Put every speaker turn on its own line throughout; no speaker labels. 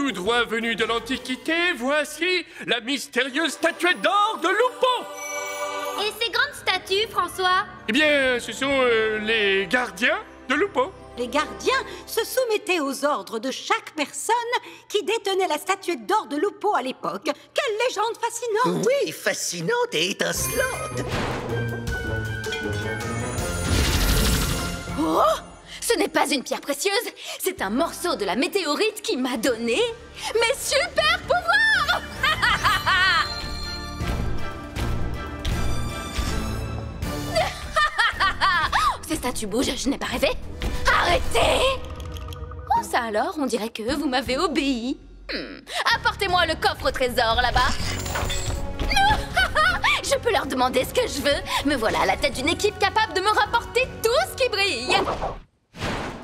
Tout droit venu de l'Antiquité, voici la mystérieuse statuette d'or de Lupo
Et ces grandes statues, François?
Eh bien, ce sont euh, les gardiens de Lupo.
Les gardiens se soumettaient aux ordres de chaque personne qui détenait la statuette d'or de Lupo à l'époque. Quelle légende fascinante
Oui, fascinante et étincelante.
Oh Ce n'est pas une pierre précieuse, c'est un morceau de la météorite qui m'a donné mes super pouvoirs Ces statues bougent, je n'ai pas rêvé Arrêtez Oh ça alors, on dirait que vous m'avez obéi. Hmm, Apportez-moi le coffre au trésor là-bas. Je peux leur demander ce que je veux. Me voilà à la tête d'une équipe capable de me rapporter tout ce qui brille.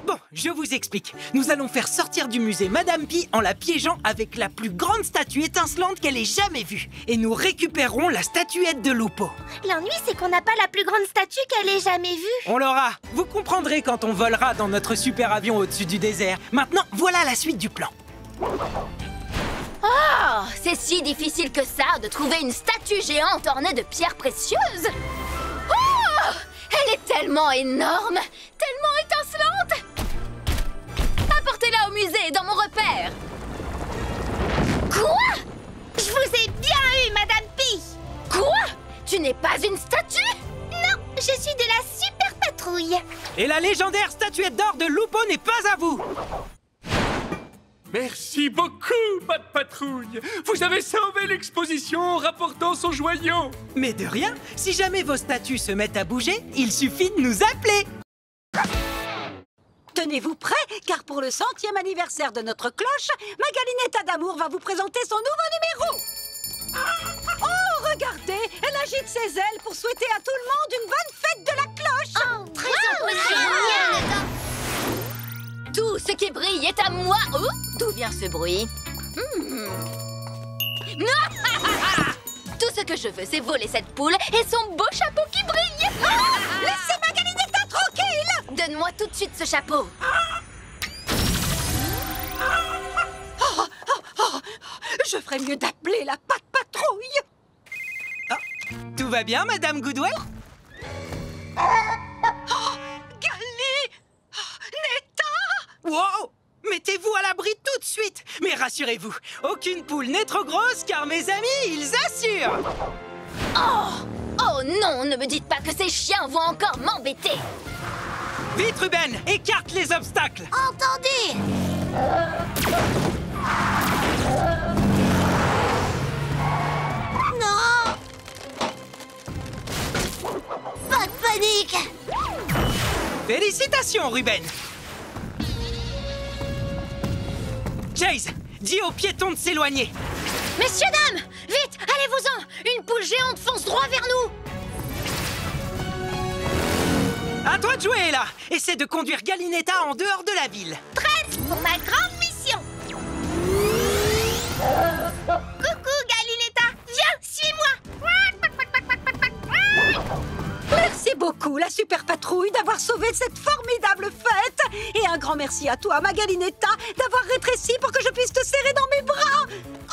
Bon, je vous explique. Nous allons faire sortir du musée Madame Pi en la piégeant avec la plus grande statue étincelante qu'elle ait jamais vue. Et nous récupérerons la statuette de Lupo.
L'ennui, c'est qu'on n'a pas la plus grande statue qu'elle ait jamais vue.
On l'aura. Vous comprendrez quand on volera dans notre super avion au-dessus du désert. Maintenant, voilà la suite du plan.
Oh, c'est si difficile que ça de trouver une statue géante ornée de pierres précieuses. Oh, elle est tellement énorme, tellement étincelante. Au musée, dans mon repère. Quoi?
Je vous ai bien eu, Madame Pi
Quoi? Tu n'es pas une statue?
Non, je suis de la super patrouille.
Et la légendaire statuette d'or de Lupo n'est pas à vous.
Merci beaucoup, pas de patrouille. Vous avez sauvé l'exposition en rapportant son joyau.
Mais de rien, si jamais vos statues se mettent à bouger, il suffit de nous appeler.
Tenez-vous prêts, car pour le centième anniversaire de notre cloche, Magalinetta d'amour va vous présenter son nouveau numéro. Oh, regardez, elle agite ses ailes pour souhaiter à tout le monde une bonne fête de la cloche.
Oh, très impressionnant
Tout ce qui brille est à moi. Oh, d'où vient ce bruit? Hmm. Tout ce que je veux, c'est voler cette poule et son beau chapeau qui brille.
Laissez Magalinetta tranquille
Donne-moi tout de suite ce chapeau.
Je ferais mieux d'appeler la patte patrouille.
Tout va bien, Madame Goodwell?
Gali Netta
Wow Mettez-vous à l'abri tout de suite Mais rassurez-vous, aucune poule n'est trop grosse car mes amis, ils assurent
Oh non, ne me dites pas que ces chiens vont encore m'embêter.
Vite, Ruben Écarte les obstacles.
Entendez. Non. Pas de panique.
Félicitations, Ruben. Chase, dis aux piétons de s'éloigner.
Messieurs, dames, vite, allez-vous-en. Une poule géante fonce droit vers nous
À toi de jouer, là. Essaie de conduire Galinetta en dehors de la ville.
Prête pour ma grande mission. Coucou Galinetta. Viens, suis-moi.
Merci beaucoup, la super patrouille, d'avoir sauvé cette formidable fête. Et un grand merci à toi, Magalinetta, d'avoir rétréci pour que je puisse te serrer dans mes bras.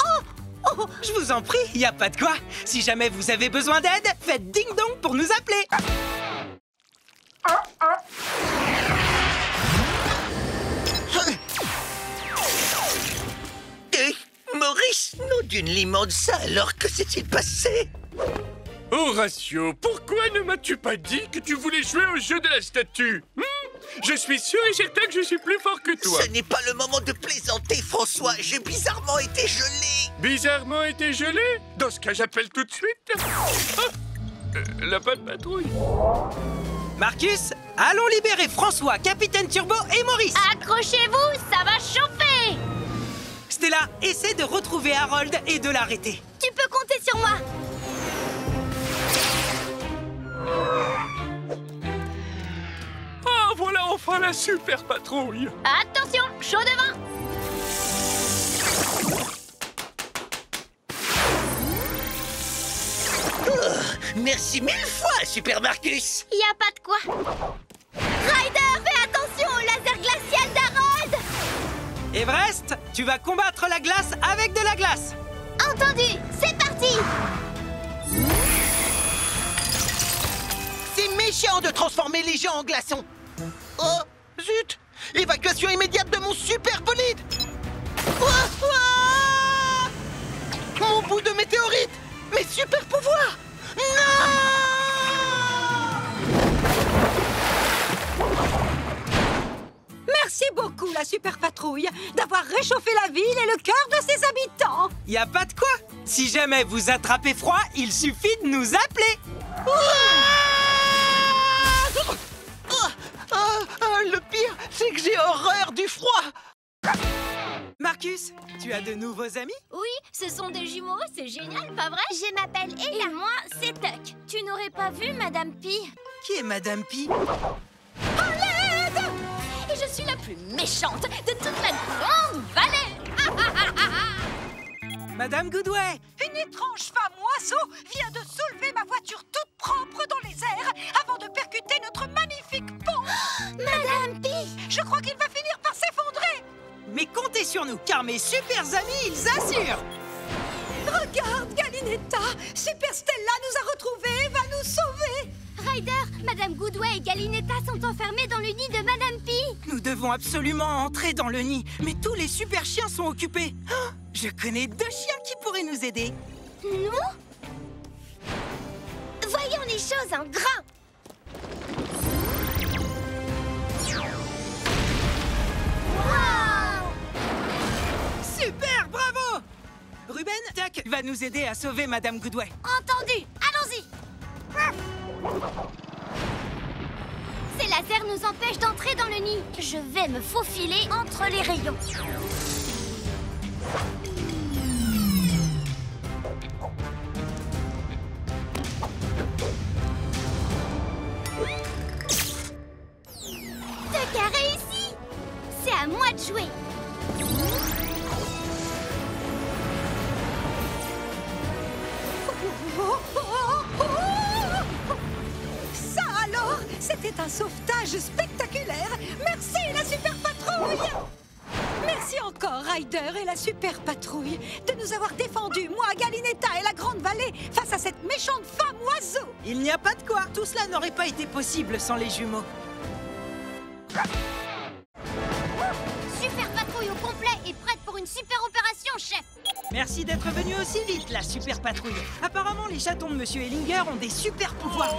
Oh, oh,
Je vous en prie, y a pas de quoi. Si jamais vous avez besoin d'aide, faites ding-dong pour nous appeler
Eh, Maurice, nom d'une limande ça, alors que s'est-il passé?
Horatio, pourquoi ne m'as-tu pas dit que tu voulais jouer au jeu de la statue? Hmm? Je suis sûr et certain que je suis plus fort que toi.
Ce n'est pas le moment de plaisanter, François. J'ai bizarrement été gelé.
Bizarrement été gelé? Dans ce cas, j'appelle tout de suite. Ah Euh, la patte patrouille.
Marcus, allons libérer François, Capitaine Turbo et Maurice.
Accrochez-vous, ça va chauffer.
Stella, essaie de retrouver Harold et de l'arrêter.
Tu peux compter sur moi.
Ah, voilà enfin la super patrouille.
Attention, chaud devant
Merci mille fois, Super Marcus.
Y a pas de quoi. Ryder, fais attention au laser glacial d'Harold
Everest, tu vas combattre la glace avec de la glace.
Entendu. C'est parti.
C'est méchant de transformer les gens en glaçons. Oh, zut. Évacuation immédiate de mon super bolide. Ouah, ouah Mon bout de météorite. Mes super pouvoirs
Merci beaucoup, la super patrouille, d'avoir réchauffé la ville et le cœur de ses habitants.
Y a pas de quoi. Si jamais vous attrapez froid, il suffit de nous appeler.
Ah, ah, ah, Le pire, c'est que j'ai horreur du froid
Marcus, tu as de nouveaux amis?
Oui, ce sont des jumeaux, c'est génial, pas vrai?
Je m'appelle Ella.
Et moi, c'est Tuck. Tu n'aurais pas vu Madame Pi?
Qui est Madame Pi?
Et je suis la plus méchante de toute la grande vallée
Madame Goodway
Une étrange femme oiseau vient de soulever ma voiture toute propre dans les airs avant de percuter notre magnifique pont.
Madame Pi
Je crois qu'il va finir par s'effondrer.
Mais comptez sur nous, car mes super amis, ils assurent.
Regarde, Galinetta, Super Stella nous a retrouvés et va nous sauver.
Ryder, Madame Goodway et Galinetta sont enfermés dans le nid de Madame Pi
Nous devons absolument entrer dans le nid, mais tous les super chiens sont occupés. Ah, Je connais deux chiens qui pourraient nous aider.
Nous? Voyons les choses en grand. Wow
Super, bravo Ruben, Tac va nous aider à sauver Madame Goodway.
Entendu Allons-y Ces lasers nous empêchent d'entrer dans le nid. Je vais me faufiler entre les rayons. Tuck a réussi C'est à moi de jouer.
C'était un sauvetage spectaculaire. Merci la super patrouille. Merci encore Ryder et la super patrouille de nous avoir défendus, moi, Galinetta et la Grande Vallée, face à cette méchante femme oiseau.
Il n'y a pas de quoi Tout cela n'aurait pas été possible sans les jumeaux. Merci d'être venu aussi vite, la super patrouille. Apparemment, les chatons de Monsieur Ellinger ont des super pouvoirs.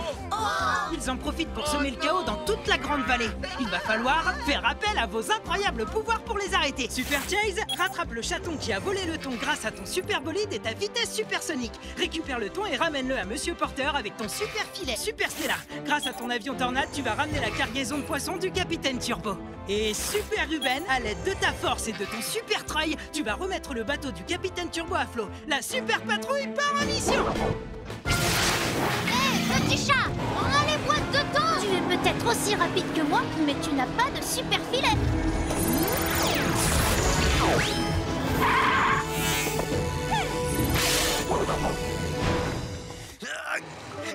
Ils en profitent pour semer le chaos dans toute la grande vallée. Il va falloir faire appel à vos incroyables pouvoirs pour les arrêter. Super Chase, rattrape le chaton qui a volé le thon grâce à ton super bolide et ta vitesse supersonique. Récupère le thon et ramène-le à Monsieur Porter avec ton super filet. Super Stella, grâce à ton avion Tornade, tu vas ramener la cargaison de poissons du capitaine Turbo. Et Super Ruben, à l'aide de ta force et de ton super treuil, tu vas remettre le bateau du capitaine Turbo à flot. La super patrouille part en mission.
Hé, petit chat Rends les boîtes de thon Tu es peut-être aussi rapide que moi, mais tu n'as pas de super filet.
Ah,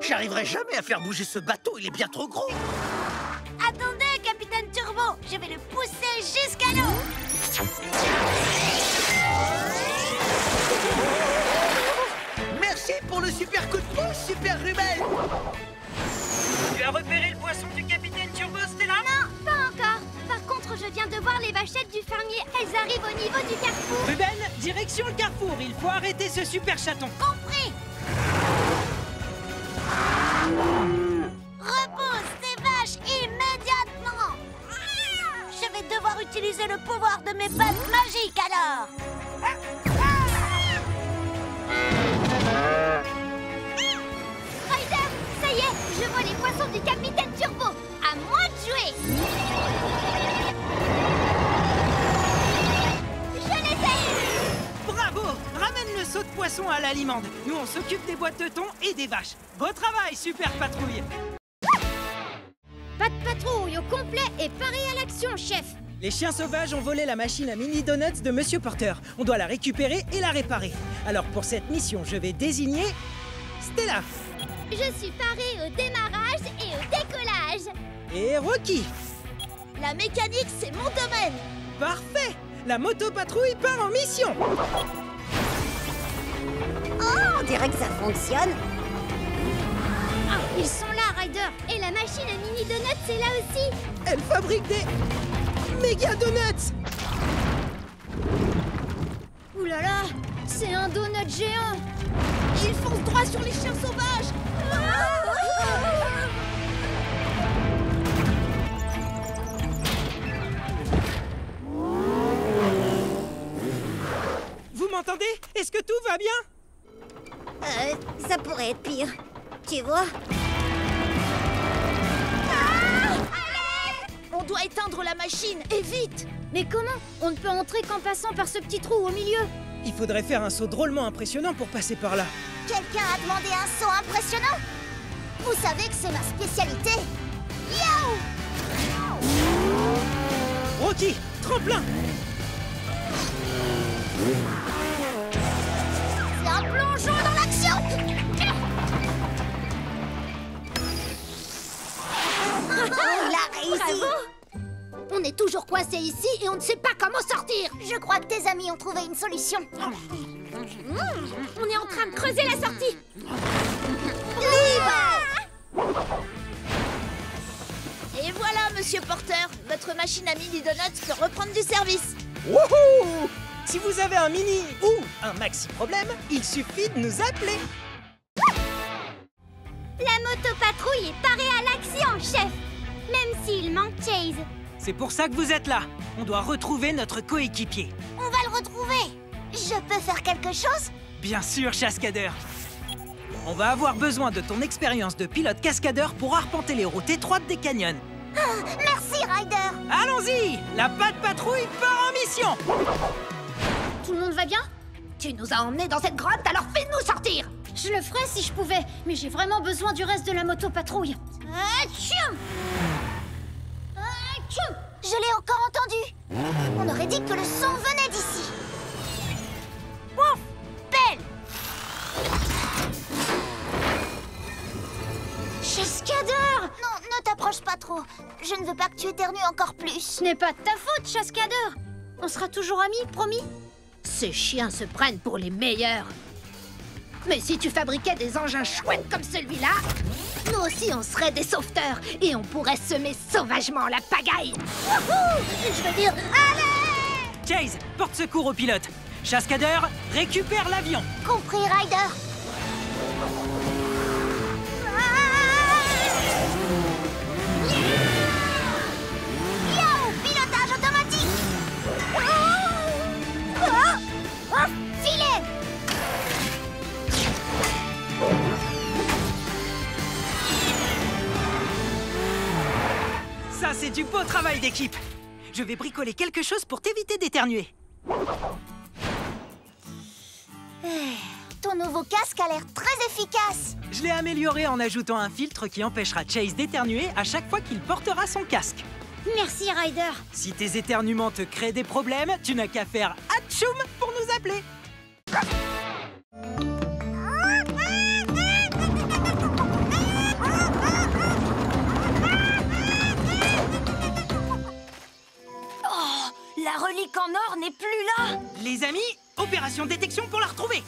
J'arriverai jamais à faire bouger ce bateau, il est bien trop gros.
Attendez, Je vais le pousser jusqu'à l'eau.
Merci pour le super coup de pouce, super Ruben
Tu as repéré le poisson du capitaine Turbo, Stella?
Non, pas encore. Par contre, je viens de voir les vachettes du fermier. Elles arrivent au niveau du carrefour.
Ruben, direction le carrefour, il faut arrêter ce super chaton.
Compris. Repousse ces vaches Je devoir utiliser le pouvoir de mes pattes magiques alors. Ryder, ça y est, je vois les poissons du capitaine Turbo. À moi de jouer. Je les ai.
Bravo Ramène le saut de poisson à l'alimande. Nous, on s'occupe des boîtes de thon et des vaches. Beau travail, super patrouille
Pas de patrouille au complet et paré à l'action, chef
Les chiens sauvages ont volé la machine à mini donuts de Monsieur Porter. On doit la récupérer et la réparer. Alors pour cette mission, je vais désigner Stella
Je suis parée au démarrage et au décollage
et Rocky.
La mécanique, c'est mon domaine
Parfait La motopatrouille part en mission
Oh, on dirait que ça fonctionne.
Ils sont là, Et la machine à mini donuts, c'est là aussi.
Elle fabrique des... méga donuts.
Ouh là là C'est un donut géant. Il fonce droit sur les chiens sauvages.
Vous m'entendez? Est-ce que tout va bien?
Euh, ça pourrait être pire. Tu vois?
Doit éteindre la machine, et vite! Mais comment? On ne peut entrer qu'en passant par ce petit trou au milieu.
Il faudrait faire un saut drôlement impressionnant pour passer par là.
Quelqu'un a demandé un saut impressionnant? Vous savez que c'est ma spécialité. Yo
Rocky, tremplin!
C'est un plongeon dans l'action
est toujours coincé ici et on ne sait pas comment sortir.
Je crois que tes amis ont trouvé une solution.
On est en train de creuser la sortie. Et voilà, Monsieur Porter. Votre machine à mini donuts peut reprendre du service.
Wouhou! Si vous avez un mini ou un maxi problème, il suffit de nous appeler.
La motopatrouille est parée à l'action, chef. Même s'il manque Chase
C'est pour ça que vous êtes là. On doit retrouver notre coéquipier.
On va le retrouver. Je peux faire quelque chose?
Bien sûr, cascadeur. On va avoir besoin de ton expérience de pilote cascadeur pour arpenter les routes étroites des canyons.
Merci, Ryder.
Allons-y La patte patrouille part en mission
Tout le monde va bien? Tu nous as emmenés dans cette grotte, alors fais-nous sortir Je le ferais si je pouvais, mais j'ai vraiment besoin du reste de la motopatrouille Atchoum Atchoum
Je l'ai encore entendu. On aurait dit que le son venait d'ici. Ouf Belle
Cascadeur
Non, ne t'approche pas trop. Je ne veux pas que tu éternues encore plus.
Ce n'est pas de ta faute, Cascadeur On sera toujours amis, promis Ces chiens se prennent pour les meilleurs Mais si tu fabriquais des engins chouettes comme celui-là, nous aussi on serait des sauveteurs et on pourrait semer sauvagement la pagaille
Wouhou Je veux dire, allez
Chase, porte secours au pilote. Cascadeur, récupère l'avion.
Compris, Ryder.
C'est du beau travail d'équipe. Je vais bricoler quelque chose pour t'éviter d'éternuer.
Ton nouveau casque a l'air très efficace.
Je l'ai amélioré en ajoutant un filtre qui empêchera Chase d'éternuer à chaque fois qu'il portera son casque.
Merci, Ryder
Si tes éternuements te créent des problèmes, tu n'as qu'à faire Atchoum pour nous appeler.
Relique en or n'est plus là
Les amis, opération détection pour la retrouver.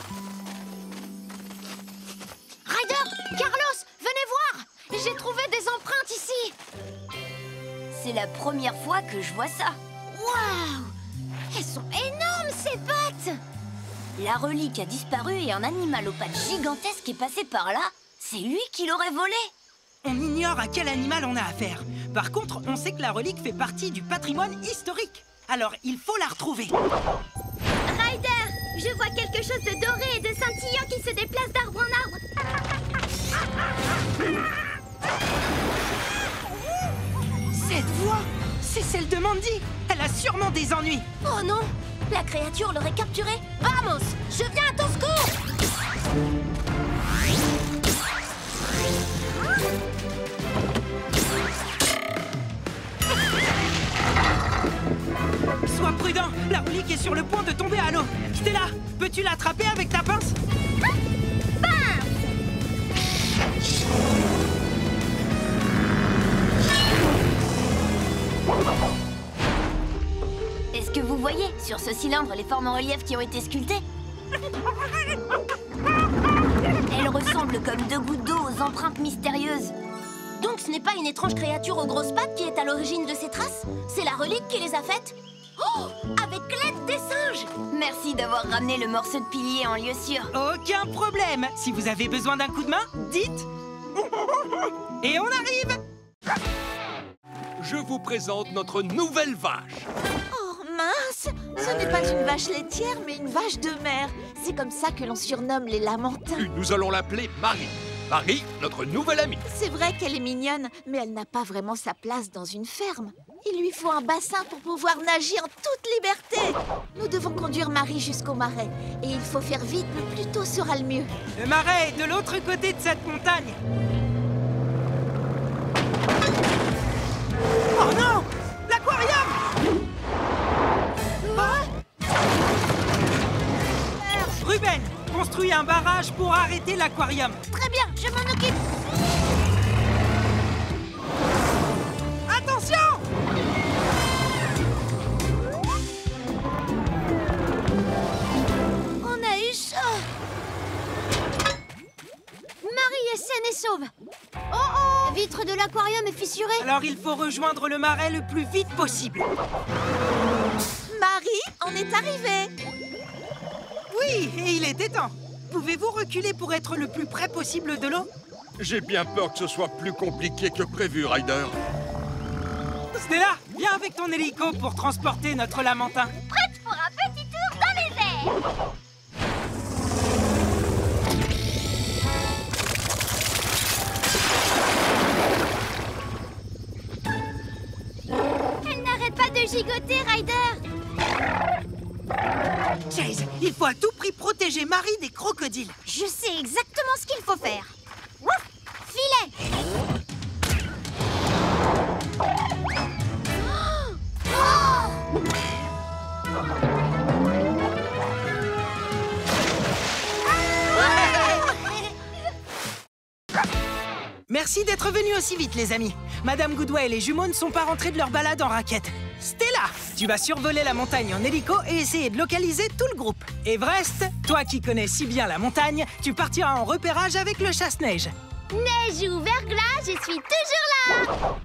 Ryder Carlos Venez voir J'ai trouvé des empreintes ici C'est la première fois que je vois ça. Waouh Elles sont énormes, ces pattes La relique a disparu et un animal aux pattes gigantesques est passé par là. C'est lui qui l'aurait volé
On ignore à quel animal on a affaire. Par contre, on sait que la relique fait partie du patrimoine historique. Alors, il faut la retrouver.
Ryder Je vois quelque chose de doré et de scintillant qui se déplace d'arbre en arbre.
Cette voix, c'est celle de Mandy. Elle a sûrement des ennuis.
Oh non La créature l'aurait capturé Vamos Je viens à ton secours
Sois prudent, la relique est sur le point de tomber à l'eau. Stella, peux-tu l'attraper avec ta pince
Est-ce que vous
voyez, sur ce cylindre, les formes en relief qui ont été sculptées? Elles ressemblent comme deux gouttes d'eau aux empreintes mystérieuses. Donc ce n'est pas une étrange créature aux grosses pattes qui est à l'origine de ces traces? C'est la relique qui les a faites? Oh Avec l'aide des singes Merci d'avoir ramené le morceau de pilier en lieu sûr.
Aucun problème Si vous avez besoin d'un coup de main, dites Et on arrive
Je vous présente notre nouvelle vache.
Oh mince Ce n'est pas une vache laitière, mais une vache de mer. C'est comme ça que l'on surnomme les lamentins.
Puis nous allons l'appeler Marie. Marie, notre nouvelle amie.
C'est vrai qu'elle est mignonne, mais elle n'a pas vraiment sa place dans une ferme. Il lui faut un bassin pour pouvoir nager en toute liberté. Nous devons conduire Marie jusqu'au marais. Et il faut faire vite, le plus tôt sera le mieux.
Le marais est de l'autre côté de cette montagne Oh non L'aquarium Ruben, construis un barrage pour arrêter l'aquarium.
Très bien, je m'en occupe.
Attention
On a eu ça. Marie est saine et sauve. Oh oh La vitre de l'aquarium est fissurée.
Alors il faut rejoindre le marais le plus vite possible.
Marie, on est arrivé.
Oui, et il était temps. Pouvez-vous reculer pour être le plus près possible de l'eau?
J'ai bien peur que ce soit plus compliqué que prévu, Ryder.
Stella, viens avec ton hélico pour transporter notre lamentin.
Prête pour un petit tour dans les airs
Elle n'arrête pas de gigoter, Ryder.
Chase, il faut à tout prix protéger Marie des crocodiles.
Je sais exactement ce qu'il faut faire.
Merci d'être venus aussi vite, les amis. Madame Goodway et les jumeaux ne sont pas rentrés de leur balade en raquette. Stella, tu vas survoler la montagne en hélico et essayer de localiser tout le groupe. Everest, toi qui connais si bien la montagne, tu partiras en repérage avec le chasse-neige.
Neige ou verglas, je suis toujours là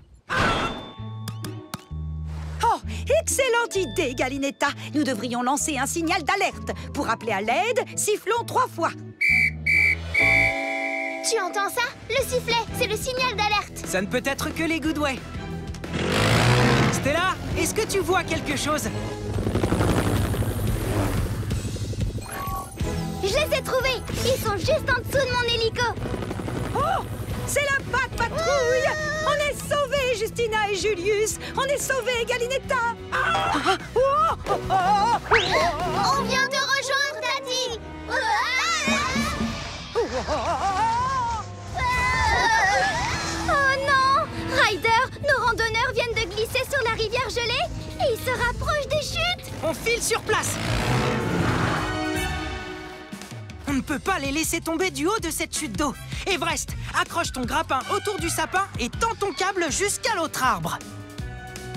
Oh, excellente idée, Galinetta. Nous devrions lancer un signal d'alerte. Pour appeler à l'aide, sifflons trois fois.
Tu entends ça? Le sifflet, c'est le signal d'alerte
Ça ne peut être que les Goodway. Stella, est-ce que tu vois quelque chose?
Je les ai trouvés Ils sont juste en dessous de mon hélico
Oh, c'est la patte patrouille. On est sauvés, Justina et Julius. On est sauvés, Galinetta. Ah, oh, oh, oh, oh.
On vient de rejoindre Daddy Oh sur la rivière gelée et ils se rapprochent des chutes.
On file sur place. On ne peut pas les laisser tomber du haut de cette chute d'eau. Everest, accroche ton grappin autour du sapin et tends ton câble jusqu'à l'autre arbre.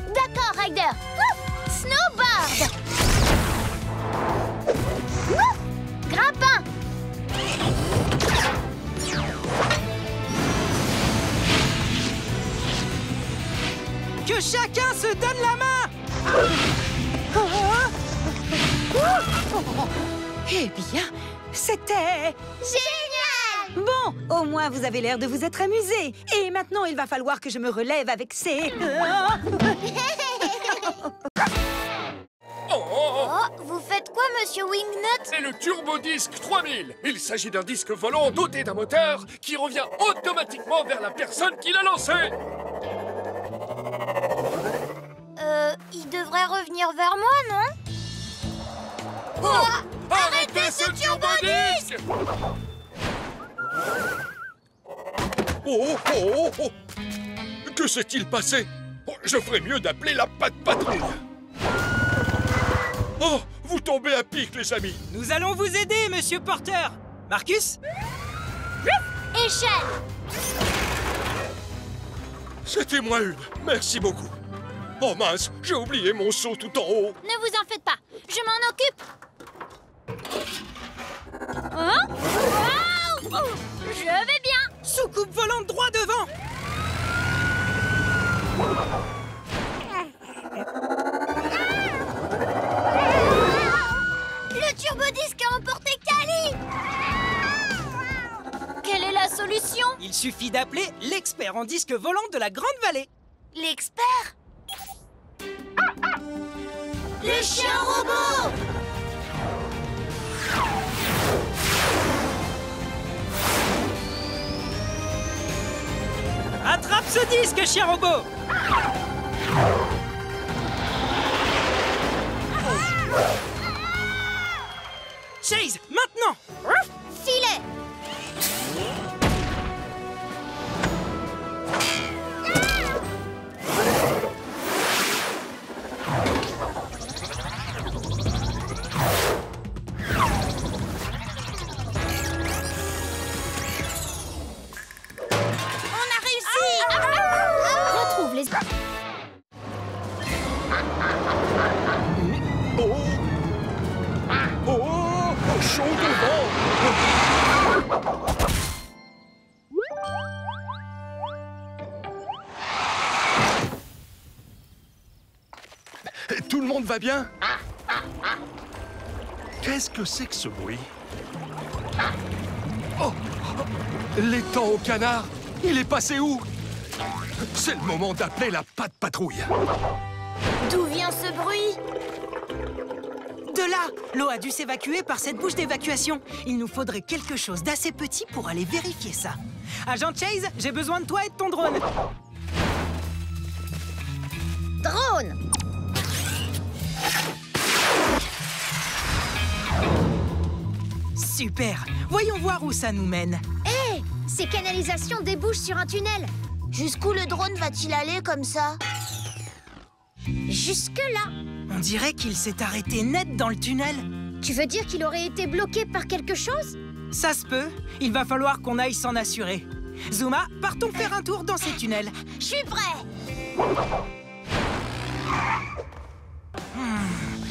D'accord, Ryder. Snowboard. Grappin
Que chacun se donne la main.
Eh bien, c'était...
Génial.
Bon, au moins vous avez l'air de vous être amusés. Et maintenant, il va falloir que je me relève avec ces...
Oh, oh, oh,
Oh, vous faites quoi, monsieur Wingnut?
C'est le Turbo Disc 3000 Il s'agit d'un disque volant doté d'un moteur qui revient automatiquement vers la personne qui l'a lancé
Euh, il devrait revenir vers moi, non
Oh Arrêtez ce Turbo Disc
Oh, oh, oh, oh Que s'est-il passé Oh, Je ferais mieux d'appeler la patte patrouille. Oh, vous tombez à pic, les amis.
Nous allons vous aider, monsieur Porter Marcus
Échelle
C'était moi une. Merci beaucoup. Oh mince, j'ai oublié mon seau tout en haut.
Ne vous en faites pas, je m'en occupe. Hein Waouh Je vais bien.
Soucoupe volante droit devant
Le turbodisque a emporté Cali
Quelle est la solution?
Il suffit d'appeler l'expert en disque volant de la Grande Vallée.
L'expert? Le chien robot.
Attrape ce disque, chien robot. Chase, maintenant.
Filet
va bien Qu'est-ce que c'est que ce bruit Oh L'étang au canard Il est passé où C'est le moment d'appeler la patte patrouille
D'où vient ce bruit
De là L'eau a dû s'évacuer par cette bouche d'évacuation. Il nous faudrait quelque chose d'assez petit pour aller vérifier ça. Agent Chase, j'ai besoin de toi et de ton drone.
Drone
Super Voyons voir où ça nous mène.
Hé Ces canalisations débouchent sur un tunnel
Jusqu'où le drone va-t-il aller comme ça?
Jusque-là
On dirait qu'il s'est arrêté net dans le tunnel.
Tu veux dire qu'il aurait été bloqué par quelque chose?
Ça se peut. Il va falloir qu'on aille s'en assurer. Zuma, partons faire un tour dans ces tunnels.
Je suis prêt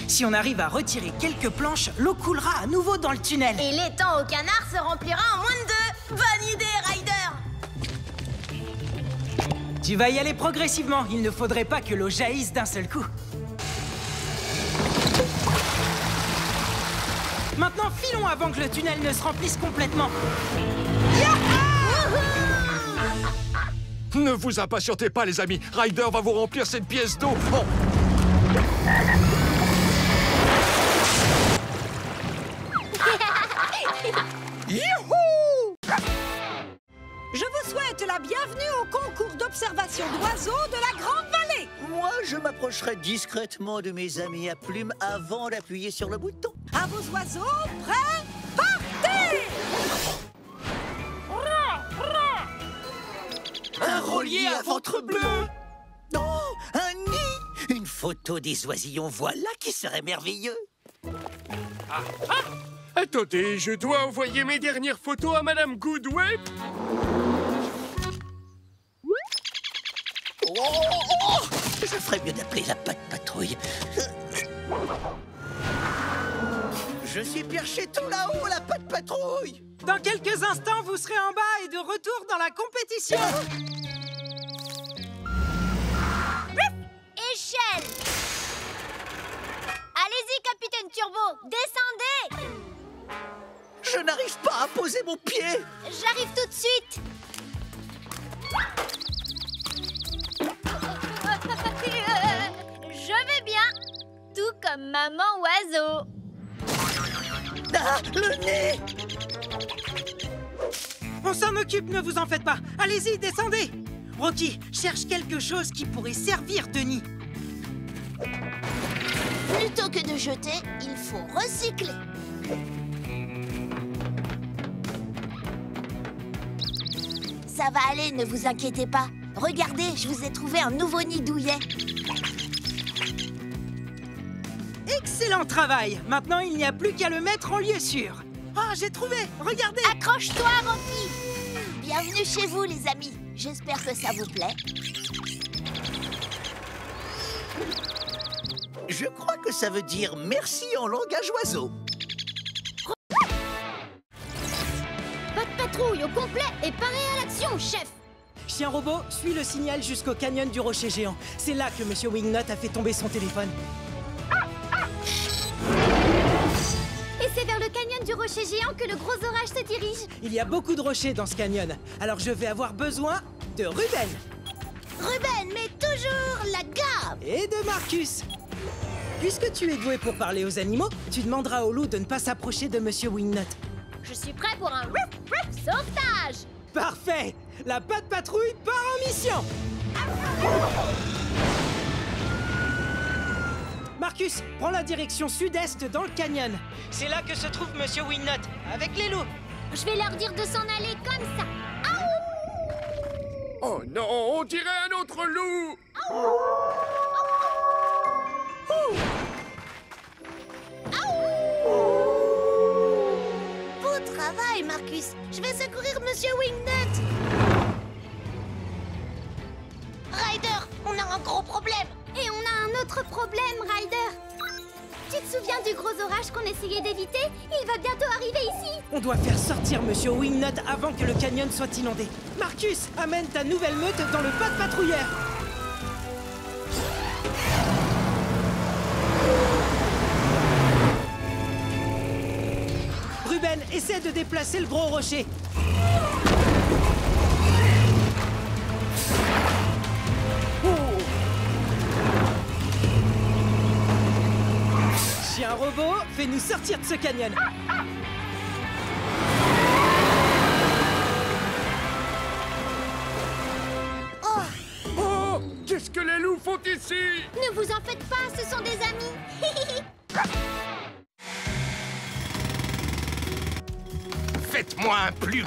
Si on arrive à retirer quelques planches, l'eau coulera à nouveau dans le tunnel.
Et l'étang au canard se remplira en moins de deux Bonne idée, Ryder
Tu vas y aller progressivement. Il ne faudrait pas que l'eau jaillisse d'un seul coup. Maintenant, filons avant que le tunnel ne se remplisse complètement.
Ne vous impatientez pas, les amis. Ryder va vous remplir cette pièce d'eau. Oh.
Je vous souhaite la bienvenue au concours d'observation d'oiseaux de la Grande Vallée.
Moi, je m'approcherai discrètement de mes amis à plumes avant d'appuyer sur le bouton.
À vos oiseaux, prêts, partez
Un rollier à ventre bleu. Non, un nid. Une photo des oisillons, voilà qui serait merveilleux
Attendez, je dois envoyer mes dernières photos à Madame Goodway.
Oh, oh, oh Je ferais mieux d'appeler la patte patrouille. Je suis perché tout là-haut, la patte patrouille
Dans quelques instants, vous serez en bas et de retour dans la compétition.
Échelle Allez-y, capitaine Turbo Descendez
Je n'arrive pas à poser mon pied
J'arrive tout de suite Je vais bien Tout comme maman oiseau
Ah, le nez
On s'en occupe, ne vous en faites pas. Allez-y, descendez. Rocky, cherche quelque chose qui pourrait servir de nid.
Plutôt que de jeter, il faut recycler. Ça va aller, ne vous inquiétez pas. Regardez, je vous ai trouvé un nouveau nid douillet.
Excellent travail. Maintenant, il n'y a plus qu'à le mettre en lieu sûr. Ah, j'ai trouvé. Regardez.
Accroche-toi, Rocky Bienvenue chez vous, les amis. J'espère que ça vous plaît.
Je crois que ça veut dire merci en langage oiseau.
Pas de patrouille au complet et paré chef
Chien robot, suis le signal jusqu'au canyon du rocher géant. C'est là que Monsieur Wingnut a fait tomber son téléphone.
Et c'est vers le canyon du rocher géant que le gros orage se dirige.
Il y a beaucoup de rochers dans ce canyon, alors je vais avoir besoin de Ruben
Ruben, mais toujours la garde
et de Marcus. Puisque tu es doué pour parler aux animaux, tu demanderas au loup de ne pas s'approcher de Monsieur Wingnut.
Je suis prêt pour un sauvetage
Parfait La patte patrouille part en mission Marcus, prends la direction sud-est dans le canyon. C'est là que se trouve Monsieur Wingnut, avec les loups.
Je vais leur dire de s'en aller comme ça.
Oh non, on dirait un autre loup
Je vais secourir Monsieur Wingnut Ryder, on a un gros problème
Et on a un autre problème, Ryder. Tu te souviens du gros orage qu'on essayait d'éviter? Il va bientôt arriver ici.
On doit faire sortir Monsieur Wingnut avant que le canyon soit inondé. Marcus, amène ta nouvelle meute dans le pas de patrouilleur. Essaie de déplacer le gros rocher. Chien robot, fais-nous sortir de ce canyon.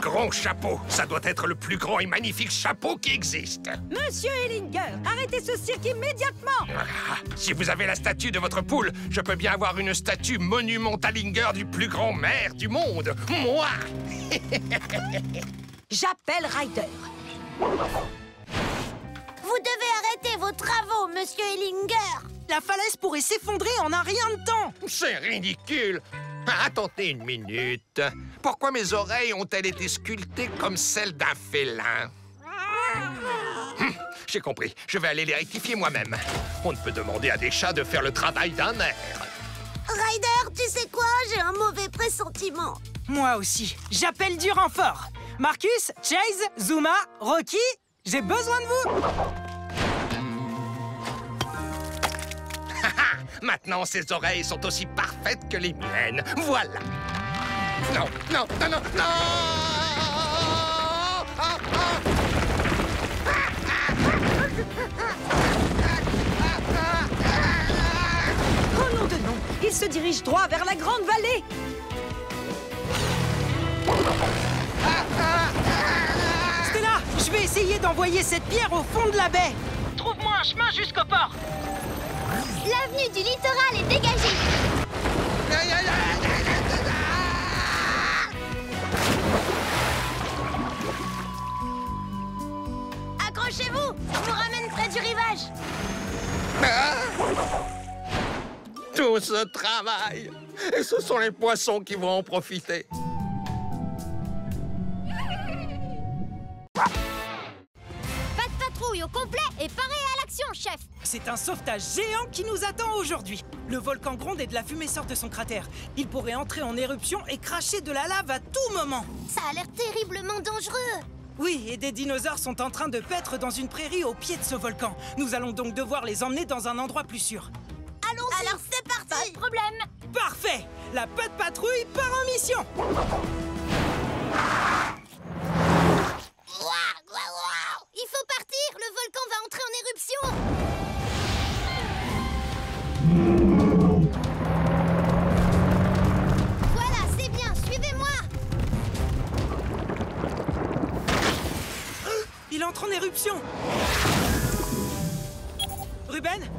Grand chapeau. Ça doit être le plus grand et magnifique chapeau qui existe.
Monsieur Ellinger, arrêtez ce cirque immédiatement
Ah, si vous avez la statue de votre poule, je peux bien avoir une statue monumentalinger du plus grand maire du monde. Moi
J'appelle Ryder.
Vous devez arrêter vos travaux, Monsieur Ellinger
La falaise pourrait s'effondrer en un rien de temps.
C'est ridicule. Attendez une minute. Pourquoi mes oreilles ont-elles été sculptées comme celles d'un félin? Hum, J'ai compris. Je vais aller les rectifier moi-même. On ne peut demander à des chats de faire le travail d'un air.
Ryder, tu sais quoi? J'ai un mauvais pressentiment.
Moi aussi. J'appelle du renfort. Marcus, Chase, Zuma, Rocky, j'ai besoin de vous.
Maintenant, ses oreilles sont aussi parfaites que les miennes. Voilà. Non, non, non, non, non Ah, ah.
Oh nom de nom Il se dirige droit vers la grande vallée
Stella, je vais essayer d'envoyer cette pierre au fond de la baie. Trouve-moi un chemin jusqu'au port.
L'avenue du littoral est dégagée.
Accrochez-vous Je vous ramène près du rivage
Tout ce travail Et ce sont les poissons qui vont en profiter.
Chef.
C'est un sauvetage géant qui nous attend aujourd'hui. Le volcan gronde et de la fumée sort de son cratère. Il pourrait entrer en éruption et cracher de la lave à tout moment.
Ça a l'air terriblement dangereux.
Oui, et des dinosaures sont en train de paître dans une prairie au pied de ce volcan. Nous allons donc devoir les emmener dans un endroit plus sûr.
Allons-y Alors c'est
Pas
parti
de problème.
Parfait La patte patrouille part en mission
faut partir, le volcan va entrer en éruption. Voilà, c'est bien, suivez-moi.
Il entre en éruption Ruben?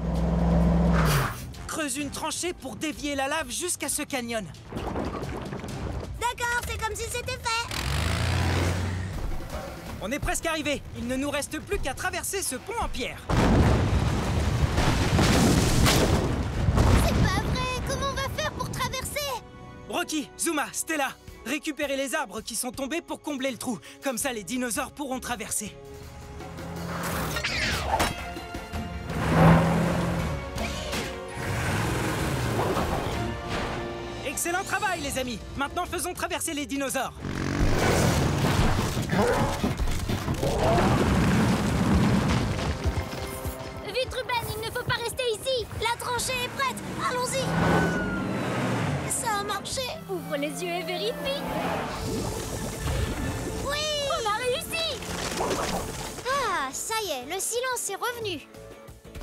Creuse une tranchée pour dévier la lave jusqu'à ce canyon.
D'accord, c'est comme si c'était
on est presque arrivé. Il ne nous reste plus qu'à traverser ce pont en pierre. C'est pas vrai Comment on va faire pour traverser? Rocky, Zuma, Stella, récupérez les arbres qui sont tombés pour combler le trou. Comme ça, les dinosaures pourront traverser. Excellent travail, les amis Maintenant, faisons traverser les dinosaures.
Vite, Ruben, il ne faut pas rester ici. La tranchée est prête. Allons-y. Ça a marché. Ouvre les yeux et vérifie. Oui. On a réussi. Ah, ça y est, le silence est revenu.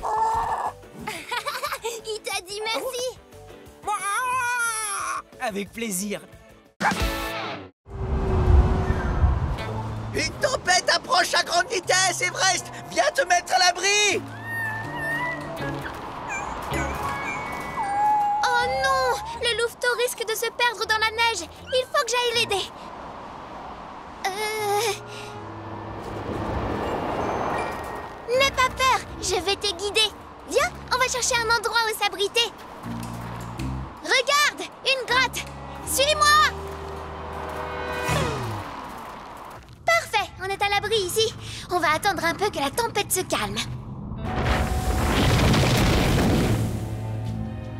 Il t'a dit merci.
Avec plaisir
Une tempête approche à grande vitesse, Everest. Viens te mettre à l'abri.
Oh non Le louveteau risque de se perdre dans la neige. Il faut que j'aille l'aider. Euh... N'aie pas peur Je vais te guider. Viens, on va chercher un endroit où s'abriter. Regarde Une grotte. Suis-moi On est à l'abri ici. On va attendre un peu que la tempête se calme.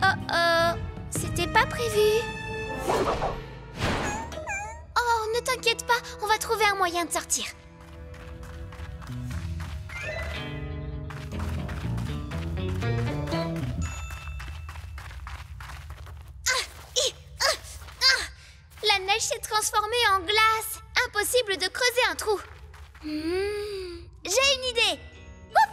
Oh oh C'était pas prévu. Oh, ne t'inquiète pas, on va trouver un moyen de sortir. De creuser un trou. Hmm, J'ai une idée. Ouf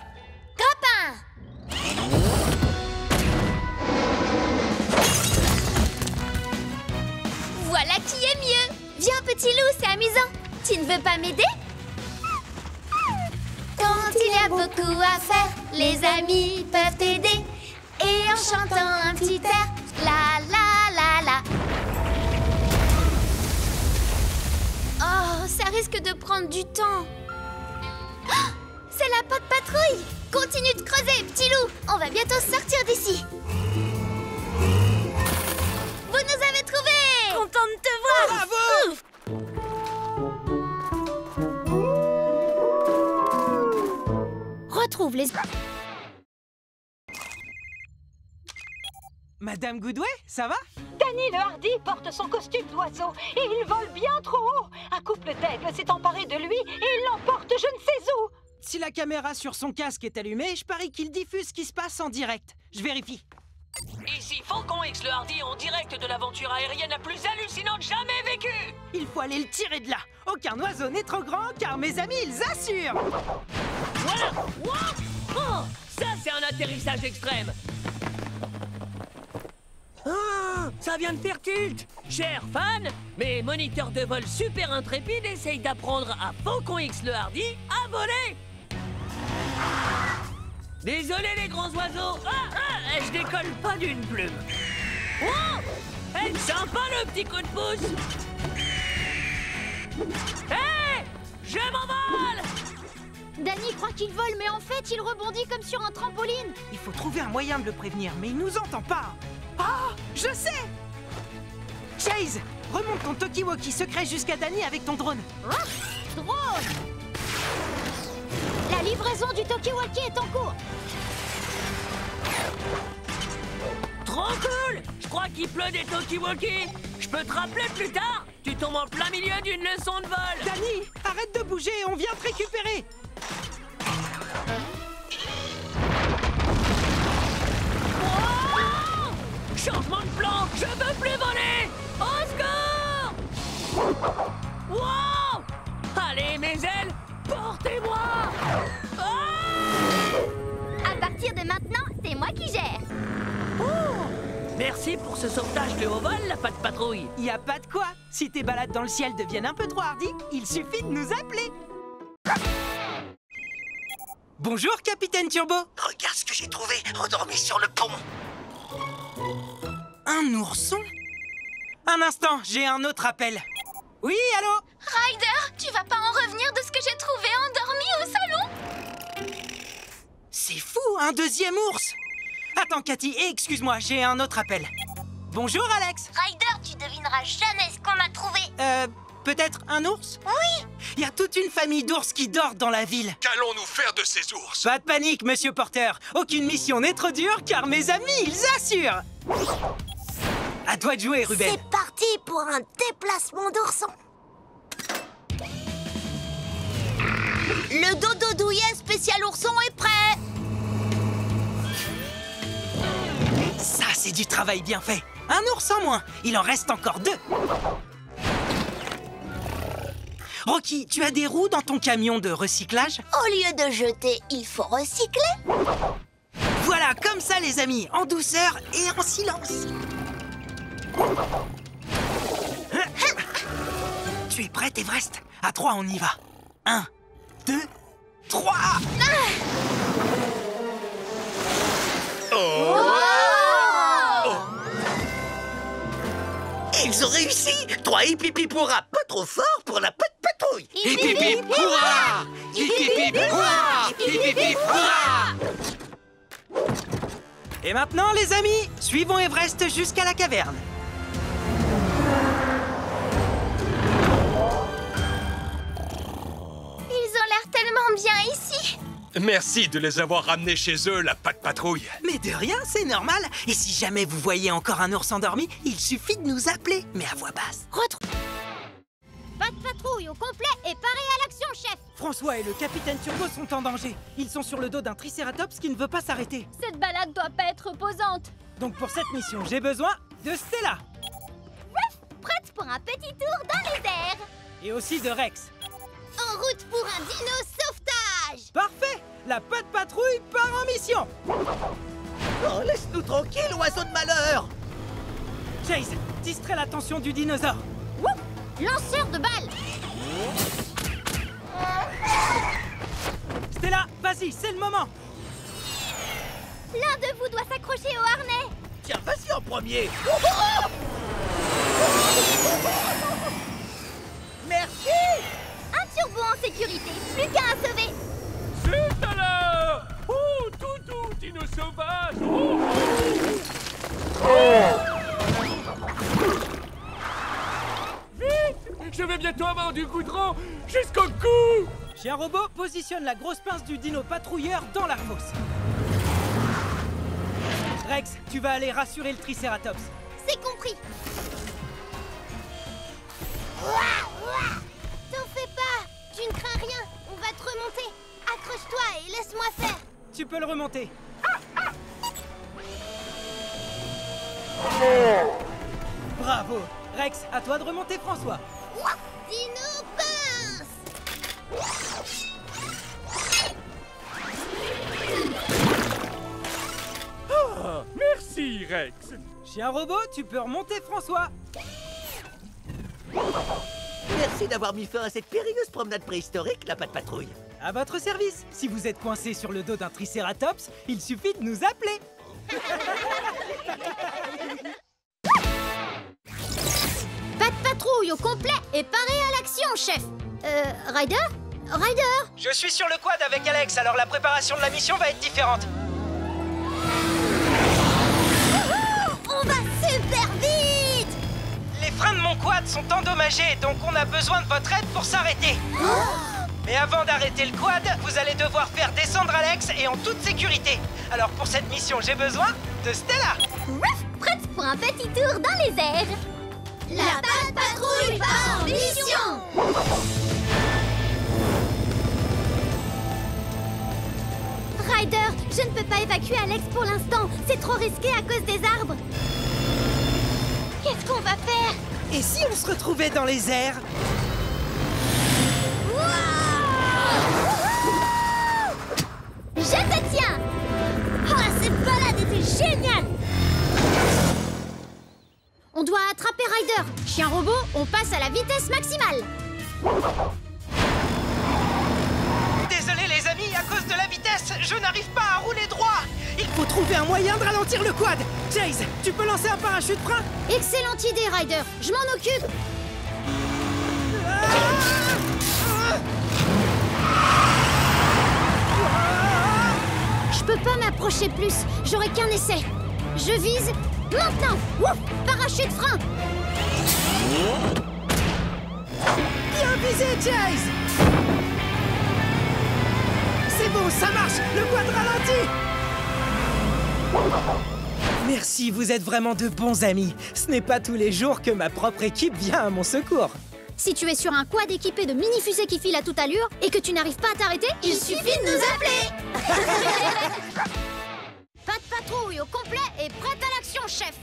Voilà qui est mieux. Viens petit loup, c'est amusant. Tu ne veux pas m'aider? Quand il y a beaucoup à faire, les amis peuvent t'aider. Et en chantant un petit air, la ça risque de prendre du temps. Ah, C'est la pote patrouille. Continue de creuser, petit loup. On va bientôt sortir d'ici. Vous nous avez trouvés. Content de te voir.
Bravo.
Retrouve les...
Madame Goodway, ça va?
Danny le Hardy porte son costume d'oiseau et il vole bien trop haut. Un couple d'aigles s'est emparé de lui et il l'emporte je ne sais où.
Si la caméra sur son casque est allumée, je parie qu'il diffuse ce qui se passe en direct. Je vérifie.
Ici Falcon X le Hardy en direct de l'aventure aérienne la plus hallucinante jamais vécue
Il faut aller le tirer de là. Aucun oiseau n'est trop grand car mes amis, ils assurent
Voilà Wow Oh Ça c'est un atterrissage extrême Ah Ça vient de faire tilt Chers fans, mes moniteurs de vol super intrépides essayent d'apprendre à Falcon X le Hardy à voler. Désolé les grands oiseaux. Ah, ah Je décolle pas d'une plume. Wow Eh, sympa le petit coup de pouce. Hé Je m'envole.
Danny croit qu'il vole, mais en fait, il rebondit comme sur un trampoline.
Il faut trouver un moyen de le prévenir, mais il nous entend pas. Ah Je sais! Chase Remonte ton Tokiwoki secret jusqu'à Danny avec ton drone.
Drone! La livraison du Tokiwoki est en cours.
Trop cool! Je crois qu'il pleut des Tokiwoki! Je peux te rappeler plus tard? Tu tombes en plein milieu d'une leçon de vol!
Danny, arrête de bouger, on vient te récupérer!
Oh Changement Je veux plus voler! Au secours! Wow! Allez, mes ailes Portez-moi! Ah!
À partir de maintenant, c'est moi qui gère.
Merci pour ce sauvetage de haut vol, la patte patrouille.
Y a pas de quoi. Si tes balades dans le ciel deviennent un peu trop hardies, il suffit de nous appeler. Bonjour, Capitaine Turbo.
Regarde ce que j'ai trouvé. Endormi sur le pont
Un ourson Un instant, j'ai un autre appel. Oui, allô?
Ryder, tu vas pas en revenir de ce que j'ai trouvé endormi au salon?
C'est fou, un deuxième ours Attends, Cathy, excuse-moi, j'ai un autre appel. Bonjour, Alex
Ryder, tu devineras jamais ce qu'on a trouvé.
Euh, peut-être un ours?
Oui
Il y a toute une famille d'ours qui dort dans la ville.
Qu'allons-nous faire de ces ours?
Pas de panique, monsieur Porter. Aucune mission n'est trop dure, car mes amis, ils assurent À toi de jouer, Ruben.
C'est parti pour un déplacement d'ourson.
Le dodo douillet spécial ourson est prêt
Ça, c'est du travail bien fait. Un ours en moins. Il en reste encore deux. Rocky, tu as des roues dans ton camion de recyclage?
Au lieu de jeter, il faut recycler.
Voilà, comme ça, les amis, en douceur et en silence. Tu es prête, Everest? À trois, on y va. Un, deux, trois.
Ils ont réussi. Trois hippipi pourra pas trop fort pour la patte patrouille.
Hip hip hip hurrah. Hip hip hip hurrah. Hip hip hip hurrah.
Et maintenant, les amis, suivons Everest jusqu'à la caverne.
Tellement bien ici
Merci de les avoir ramenés chez eux, la patte patrouille.
Mais de rien, c'est normal. Et si jamais vous voyez encore un ours endormi, il suffit de nous appeler, mais à voix basse.
Pas de patrouille au complet et paré à l'action, chef
François et le capitaine Turbo sont en danger. Ils sont sur le dos d'un tricératops qui ne veut pas s'arrêter.
Cette balade doit pas être reposante
Donc pour cette mission, j'ai besoin de Stella
Prête pour un petit tour dans les airs
et aussi de Rex.
En route pour un dino sauvetage.
Parfait. La patte patrouille part en mission.
Oh, laisse-nous tranquille, oiseau de malheur.
Chase, distrait l'attention du dinosaure.
Lanceur de balles.
Stella, vas-y, c'est le moment.
L'un de vous doit s'accrocher au harnais.
Tiens, vas-y en premier
sécurité, plus qu'un à sauver
C'est alors Oh, toutou, dino sauvage Oh, oh. Vite Je vais bientôt avoir du goudron jusqu'au cou
Chien robot positionne la grosse pince du dino patrouilleur dans la fosse. Rex, tu vas aller rassurer le tricératops.
C'est compris laisse-moi faire
Tu peux le remonter. Bravo Rex, à toi de remonter François.
Dino pince
Ah, Merci, Rex
Chien robot, tu peux remonter François.
Merci d'avoir mis fin à cette périlleuse promenade préhistorique, la patte patrouille.
À votre service. Si vous êtes coincé sur le dos d'un tricératops, il suffit de nous appeler.
Pas de patrouille au complet et paré à l'action, chef Euh, Ryder? Ryder?
Je suis sur le quad avec Alex, alors la préparation de la mission va être différente.
On va super vite
Les freins de mon quad sont endommagés, donc on a besoin de votre aide pour s'arrêter. Mais avant d'arrêter le quad, vous allez devoir faire descendre Alex et en toute sécurité. Alors pour cette mission, j'ai besoin de Stella.
Ruff, Prête pour un petit tour dans les airs La patte patrouille part en mission Ryder, je ne peux pas évacuer Alex pour l'instant. C'est trop risqué à cause des arbres. Qu'est-ce qu'on va faire?
Et si on se retrouvait dans les airs?
Géniale On doit attraper Ryder. Chien robot, on passe à la vitesse maximale.
Désolé les amis, à cause de la vitesse, je n'arrive pas à rouler droit. Il faut trouver un moyen de ralentir le quad. Chase, tu peux lancer un parachute frein?
Excellente idée, Ryder. Je m'en occupe. Pas m'approcher plus. J'aurai qu'un essai. Je vise Maintenant Ouf Parachute frein
Bien visé, Chase C'est bon, ça marche Le quad ralentit Merci, vous êtes vraiment de bons amis. Ce n'est pas tous les jours que ma propre équipe vient à mon secours.
Si tu es sur un quad équipé de mini-fusées qui filent à toute allure et que tu n'arrives pas à t'arrêter, il suffit de nous appeler Pas de patrouille au complet et prête à l'action, chef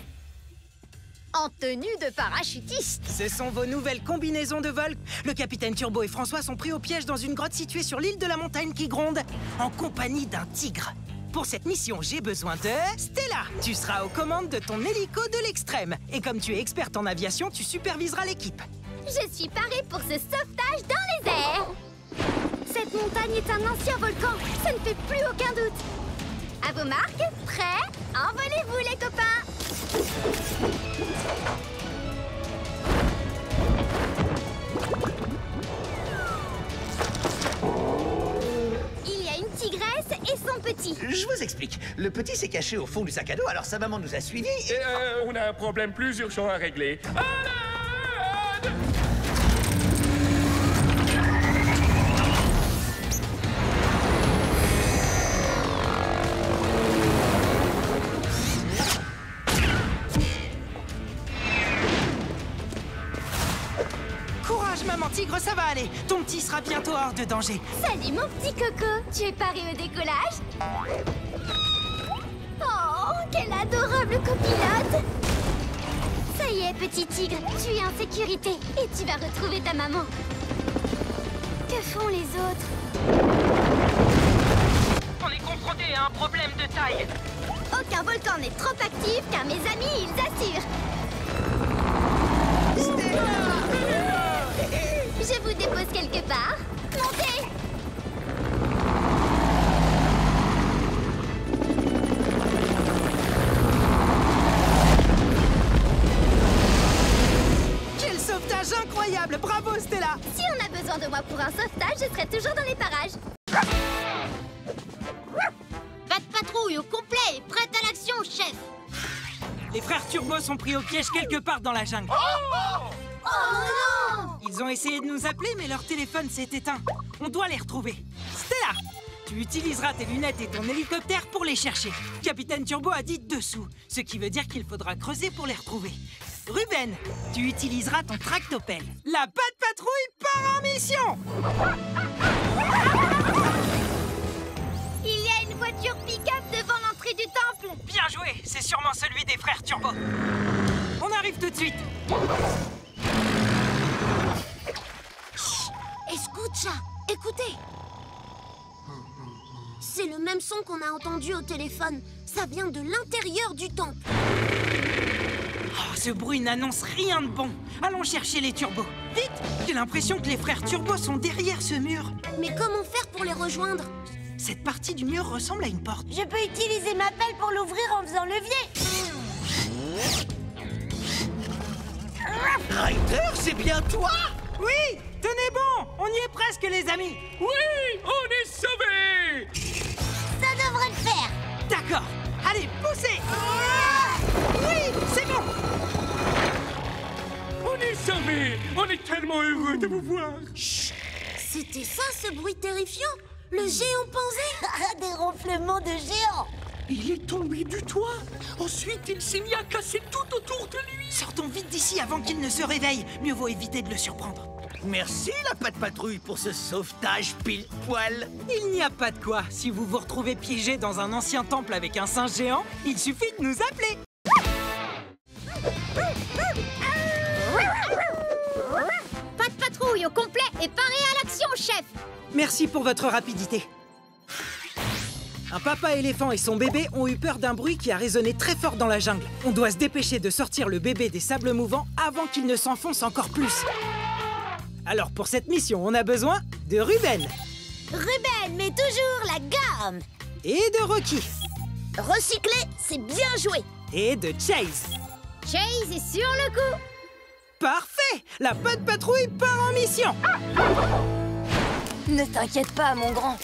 En tenue de parachutiste
Ce sont vos nouvelles combinaisons de vol. Le capitaine Turbo et François sont pris au piège dans une grotte située sur l'île de la montagne qui gronde, en compagnie d'un tigre. Pour cette mission, j'ai besoin de... Stella Tu seras aux commandes de ton hélico de l'extrême. Et comme tu es experte en aviation, tu superviseras l'équipe.
Je suis parée pour ce sauvetage dans les airs Cette montagne est un ancien volcan, ça ne fait plus aucun doute À vos marques, prêts Envolez-vous les copains Il y a une tigresse et son petit
Je vous explique. Le petit s'est caché au fond du sac à dos, alors sa maman nous a suivis.
Et euh, on a un problème plus urgent à régler. À
sera bientôt hors de danger.
Salut mon petit coco, tu es paré au décollage? Oh, quel adorable copilote Ça y est, petit tigre, tu es en sécurité et tu vas retrouver ta maman. Que font les autres?
On est confronté à un problème de taille.
Aucun volcan n'est trop actif car mes amis, ils assurent Je vous dépose quelque part. Montez
Quel sauvetage incroyable Bravo, Stella
Si on a besoin de moi pour un sauvetage, je serai toujours dans les parages. Pas de patrouille au complet et prête à l'action, chef
Les frères Turbo sont pris au piège quelque part dans la jungle.
Oh non
Ils ont essayé de nous appeler, mais leur téléphone s'est éteint. On doit les retrouver. Stella Tu utiliseras tes lunettes et ton hélicoptère pour les chercher. Capitaine Turbo a dit dessous, ce qui veut dire qu'il faudra creuser pour les retrouver. Ruben, tu utiliseras ton tractopelle. La patte patrouille part en mission
Il y a une voiture pick-up devant l'entrée du temple
Bien joué, c'est sûrement celui des frères Turbo. On arrive tout de suite.
Escucha, écoutez C'est le même son qu'on a entendu au téléphone. Ça vient de l'intérieur du temple.
Oh, ce bruit n'annonce rien de bon. Allons chercher les turbos. Vite J'ai l'impression que les frères Turbo sont derrière ce mur.
Mais comment faire pour les rejoindre?
Cette partie du mur ressemble à une porte.
Je peux utiliser ma pelle pour l'ouvrir en faisant levier.
Ryder, c'est bien toi?
Oui Tenez bon On y est presque, les amis.
Oui, on est sauvés.
Ça devrait le faire.
D'accord. Allez, poussez. Oui, c'est bon.
On est sauvés. On est tellement heureux de vous voir.
C'était ça ce bruit terrifiant. Le géant pensé
Des ronflements de géants.
Il est tombé du toit. Ensuite, il s'est mis à casser tout autour de lui.
Sortons vite d'ici avant qu'il ne se réveille. Mieux vaut éviter de le surprendre.
Merci la patte patrouille pour ce sauvetage pile poil.
Il n'y a pas de quoi. Si vous vous retrouvez piégé dans un ancien temple avec un singe géant, il suffit de nous appeler.
Pas de patrouille au complet et paré à l'action, chef
Merci pour votre rapidité. Un papa éléphant et son bébé ont eu peur d'un bruit qui a résonné très fort dans la jungle. On doit se dépêcher de sortir le bébé des sables mouvants avant qu'il ne s'enfonce encore plus. Alors pour cette mission, on a besoin de Ruben
Ruben, mais toujours la gamme.
et de Rocky
Recycler, c'est bien joué.
et de Chase.
Chase est sur le coup
Parfait La patte patrouille part en mission
Ne t'inquiète pas, mon grand.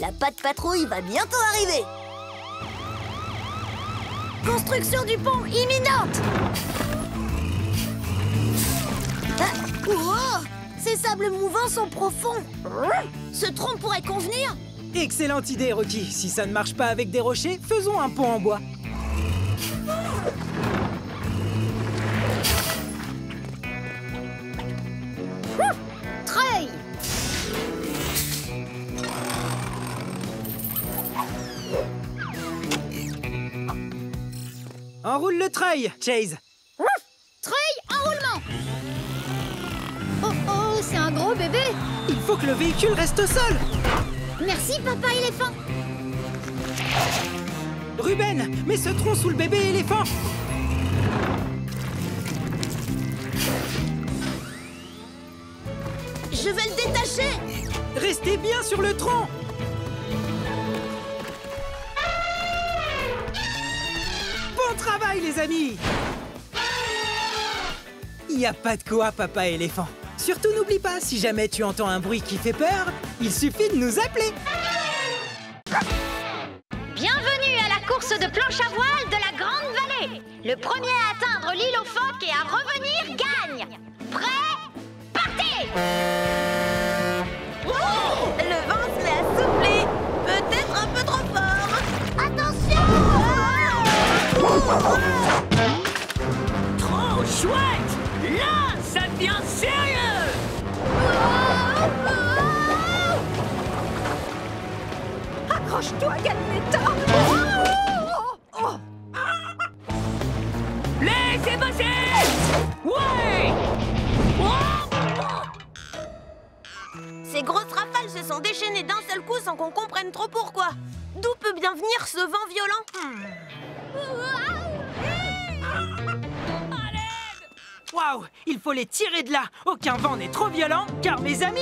La patte patrouille va bientôt arriver. Construction du pont imminente Wow Ces sables mouvants sont profonds Ce tronc pourrait convenir
Excellente idée, Rocky. Si ça ne marche pas avec des rochers, faisons un pont en bois.
Treuil
Enroule le treuil, Chase.
Oh, bébé
Il faut que le véhicule reste au sol.
Merci, papa éléphant
Ruben, mets ce tronc sous le bébé éléphant.
Je vais le détacher
Restez bien sur le tronc. Bon travail, les amis Il n'y a pas de quoi, papa éléphant. Surtout n'oublie pas, si jamais tu entends un bruit qui fait peur, il suffit de nous appeler.
Bienvenue à la course de planche à voile de la Grande Vallée. Le premier à atteindre l'île aux phoques et à revenir gagne. Prêt? Partez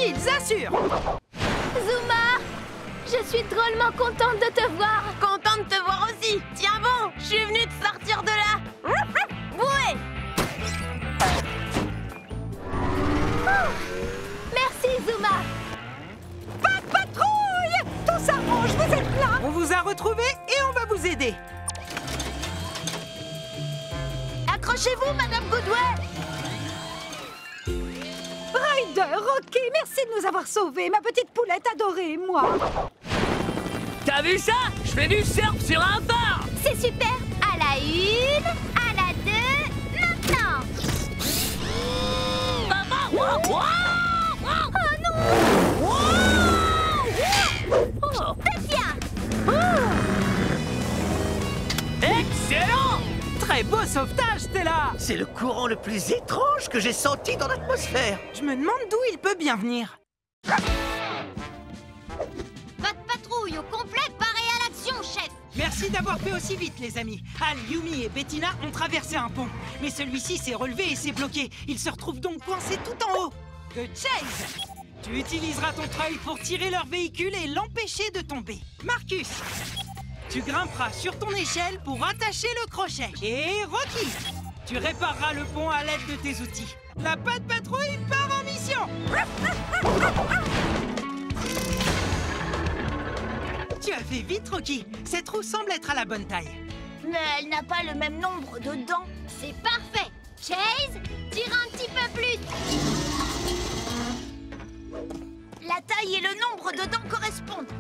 ils assurent
fais du surf sur un phare.
C'est super. À la une, à la deux, maintenant.
Papa Wow Wow
Oh non.
Oh,
C'est bien.
Excellent.
Très beau sauvetage, Stella.
C'est le courant le plus étrange que j'ai senti dans l'atmosphère.
Je me demande d'où il peut bien venir. Bettina ont traversé un pont. Mais celui-ci s'est relevé et s'est bloqué. Ils se retrouvent donc coincés tout en haut. De Chase Tu utiliseras ton treuil pour tirer leur véhicule et l'empêcher de tomber. Marcus Tu grimperas sur ton échelle pour attacher le crochet. Et Rocky Tu répareras le pont à l'aide de tes outils. La patte patrouille part en mission Tu as fait vite, Rocky. Cette roue semble être à la bonne taille.
Mais elle n'a pas le même nombre de dents.
C'est parfait Chase, tire un petit peu plus
La taille et le nombre de dents correspondent.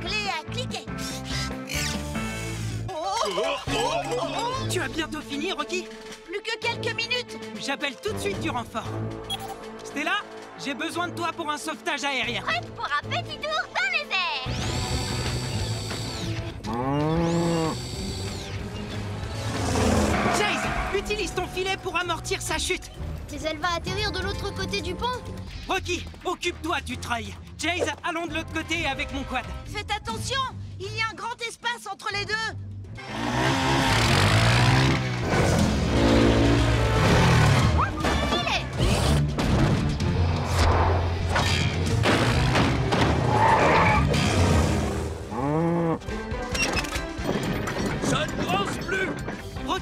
Clé à cliquer.
Tu as bientôt fini, Rocky
Plus que quelques minutes.
J'appelle tout de suite du renfort. Stella, j'ai besoin de toi pour un sauvetage aérien.
Prête pour un petit tour dans les airs
Chase, utilise ton filet pour amortir sa chute.
Mais elle va atterrir de l'autre côté du pont
Rocky, occupe-toi du treuil. Chase, allons de l'autre côté avec mon quad.
Faites attention, il y a un grand espace entre les deux.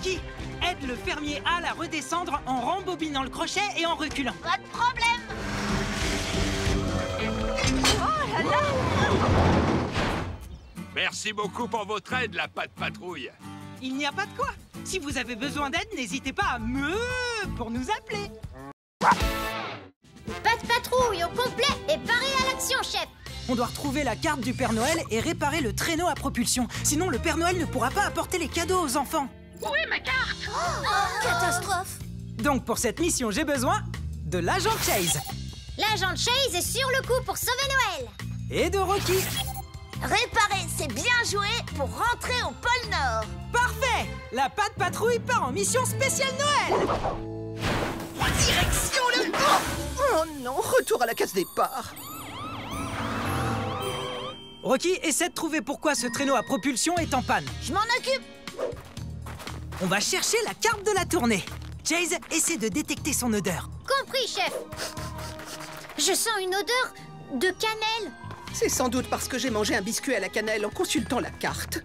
Rocky, aide le fermier Al à redescendre en rembobinant le crochet et en reculant.
Pas de problème.
Merci beaucoup pour votre aide, la patte patrouille.
il n'y a pas de quoi. Si vous avez besoin d'aide, n'hésitez pas à me pour nous appeler.
Pas de patrouille au complet et paré à l'action, chef
On doit retrouver la carte du Père Noël et réparer le traîneau à propulsion. Sinon, le Père Noël ne pourra pas apporter les cadeaux aux enfants.
Où est ma carte
Oh, Catastrophe
Donc, pour cette mission, j'ai besoin de l'agent Chase
L'agent Chase est sur le coup pour sauver Noël
et de Rocky.
Réparer, c'est bien joué pour rentrer au pôle Nord.
Parfait La patte patrouille part en mission spéciale Noël
Direction le... Oh, oh non, retour à la case départ.
Rocky, essaie de trouver pourquoi ce traîneau à propulsion est en panne.
Je m'en occupe.
On va chercher la carte de la tournée. Chase essaie de détecter son odeur.
Compris, chef Je sens une odeur de cannelle
C'est sans doute parce que j'ai mangé un biscuit à la cannelle en consultant la carte.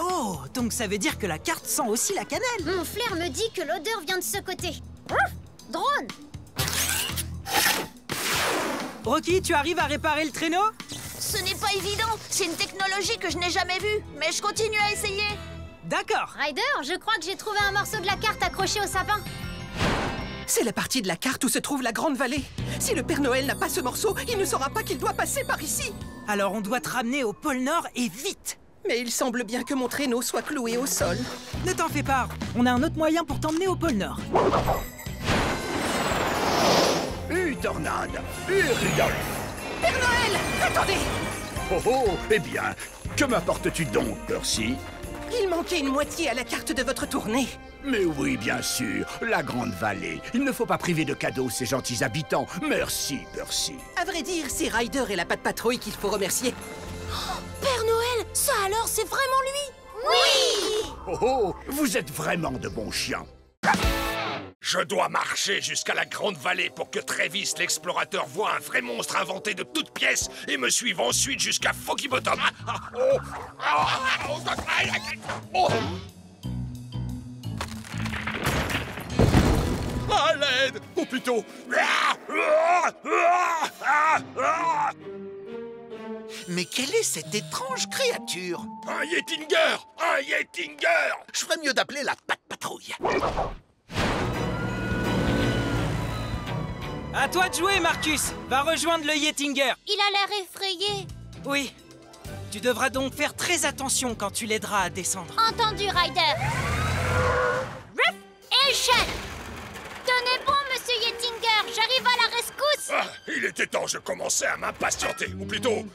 Oh, donc ça veut dire que la carte sent aussi la cannelle
Mon flair me dit que l'odeur vient de ce côté. Ouf Drone
Rocky, tu arrives à réparer le traîneau?
Ce n'est pas évident. C'est une technologie que je n'ai jamais vue. Mais je continue à essayer.
D'accord
Ryder, je crois que j'ai trouvé un morceau de la carte accroché au sapin.
C'est la partie de la carte où se trouve la Grande Vallée. Si le Père Noël n'a pas ce morceau, il ne saura pas qu'il doit passer par ici.
Alors on doit te ramener au pôle Nord et vite
Mais il semble bien que mon traîneau soit cloué au sol.
Ne t'en fais pas, on a un autre moyen pour t'emmener au pôle Nord.
Une tornade Rudolph
Père Noël Attendez
Oh oh Eh bien, que m'apportes-tu donc, Percy?
Il manquait une moitié à la carte de votre tournée.
Mais oui, bien sûr, la Grande Vallée. Il ne faut pas priver de cadeaux ces gentils habitants. Merci, Percy.
À vrai dire, c'est Ryder et la patte patrouille qu'il faut remercier.
Père Noël, ça alors, c'est vraiment lui?
Oui
Oh oh Vous êtes vraiment de bons chiens.
Je dois marcher jusqu'à la Grande Vallée pour que Travis l'explorateur voie un vrai monstre inventé de toutes pièces et me suive ensuite jusqu'à Foggy Bottom. Ah, oh, ah, oh, aïe, aïe, oh.
À l'aide Ou plutôt...
Mais quelle est cette étrange créature?
Un Yetinger Un Yetinger
Je ferais mieux d'appeler la patte patrouille.
À toi de jouer, Marcus Va rejoindre le Yetinger
Il a l'air effrayé.
Oui. Tu devras donc faire très attention quand tu l'aideras à descendre.
Entendu, Ryder. Ruff Action Tenez bon, monsieur Yettinger, j'arrive à la rescousse
Ah, Il était temps, je commençais à m'impatienter, ou plutôt...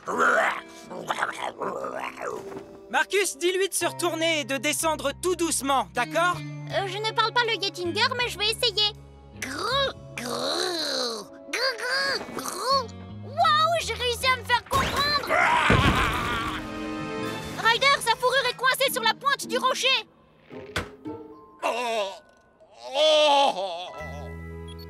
Marcus, dis-lui de se retourner et de descendre tout doucement, d'accord?
Euh, Je ne parle pas le Yettinger, mais je vais essayer. Grrr, grrr, grrr, grrr. Waouh, j'ai réussi à me faire comprendre Ryder, sa fourrure est coincée sur la pointe du rocher
Oh. Oh.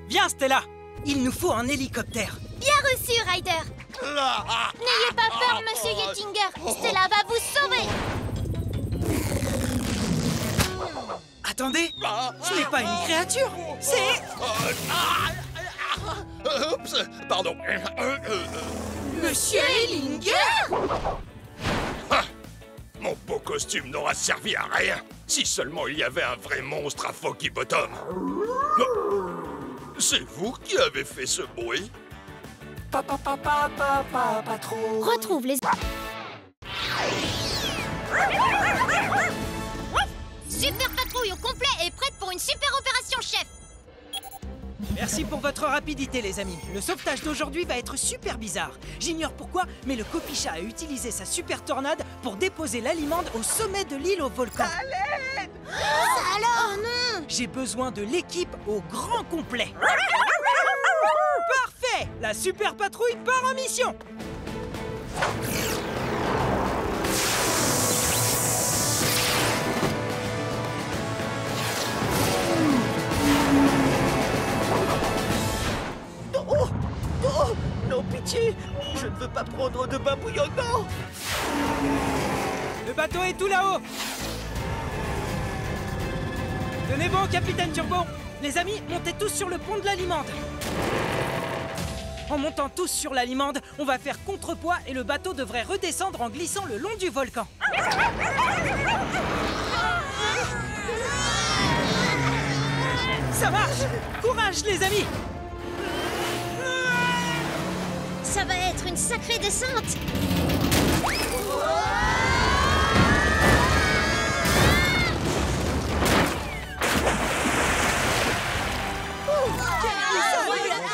Viens, Stella Il nous faut un hélicoptère.
Bien reçu, Ryder N'ayez pas peur, monsieur Yettinger Stella va vous sauver
Attendez Ce n'est pas une créature C'est...
Oups, pardon.
Monsieur Ellinger
Ah, Mon beau costume n'aura servi à rien si seulement il y avait un vrai monstre à Foggy Bottom. Oh, C'est vous qui avez fait ce bruit?
Papa.
Retrouve les... une super opération, chef
Merci pour votre rapidité, les amis. Le sauvetage d'aujourd'hui va être super bizarre. J'ignore pourquoi, mais le copicha a utilisé sa super tornade pour déposer l'alimande au sommet de l'île au volcan.
alors non
J'ai besoin de l'équipe au grand complet. Parfait La super patrouille part en mission
pitié. Je ne veux pas prendre de bain
Le bateau est tout là-haut. Tenez bon, capitaine Turbo. Les amis, montez tous sur le pont de la Limande. En montant tous sur la Limande, on va faire contrepoids et le bateau devrait redescendre en glissant le long du volcan. Ça marche. Courage, les amis.
Ça va être une sacrée descente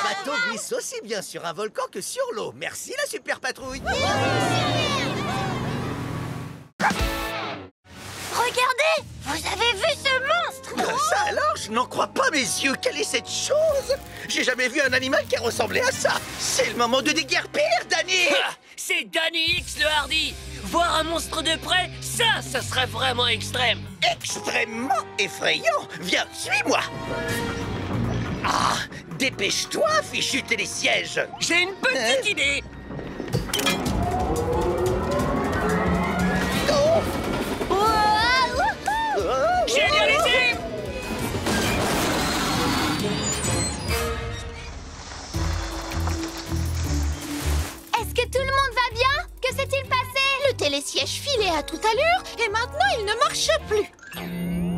bateau glisse aussi bien sur un volcan que sur l'eau. Merci la super patrouille.
Regardez Vous avez vu ce monstre?
Euh, Ça alors, je n'en crois pas mes yeux. Quelle est cette chose? J'ai jamais vu un animal qui ressemblait à ça. C'est le moment de déguerpir, Danny
Ah, C'est Danny X le Hardy Voir un monstre de près, ça, ça serait vraiment extrême
Extrêmement effrayant. Viens, suis-moi. Ah, dépêche-toi, fichu télésiège.
J'ai une petite idée
Le
télésiège filait à toute allure et maintenant il ne marche plus.